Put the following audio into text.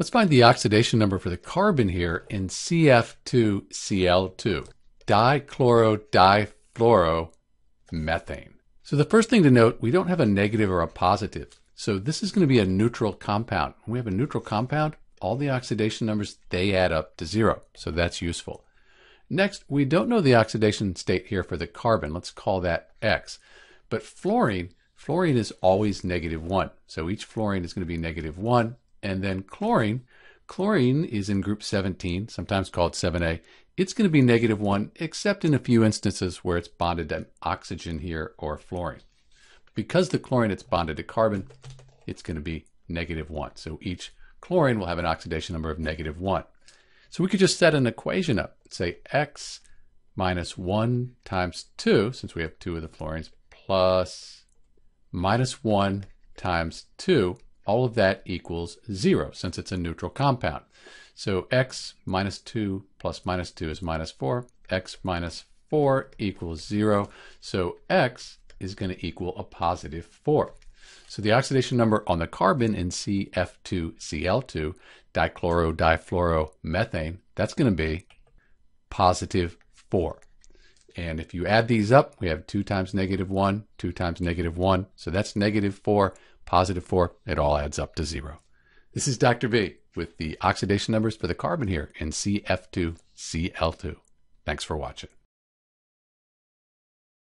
Let's find the oxidation number for the carbon here in CF2Cl2, dichloro-difluoromethane. So the first thing to note, we don't have a negative or a positive. So this is going to be a neutral compound. When we have a neutral compound, all the oxidation numbers, they add up to zero. So that's useful. Next, we don't know the oxidation state here for the carbon. Let's call that X. But fluorine, fluorine is always negative 1. So each fluorine is going to be negative 1. And then chlorine, chlorine is in group 17, sometimes called 7A. It's going to be negative 1, except in a few instances where it's bonded to oxygen here or fluorine. Because the chlorine it's bonded to carbon, it's going to be negative 1. So each chlorine will have an oxidation number of negative 1. So we could just set an equation up. Say x minus 1 times 2, since we have two of the fluorines, plus minus 1 times 2. All of that equals 0, since it's a neutral compound. So x minus 2 plus minus 2 is minus 4. x minus 4 equals 0. So x is going to equal a positive 4. So the oxidation number on the carbon in CF2Cl2, dichloro-difluoromethane, that's going to be positive 4. And if you add these up, we have 2 times negative 1, 2 times negative 1. So that's negative 4, positive 4. It all adds up to 0. This is Dr. B with the oxidation numbers for the carbon here in CF2Cl2. Thanks for watching.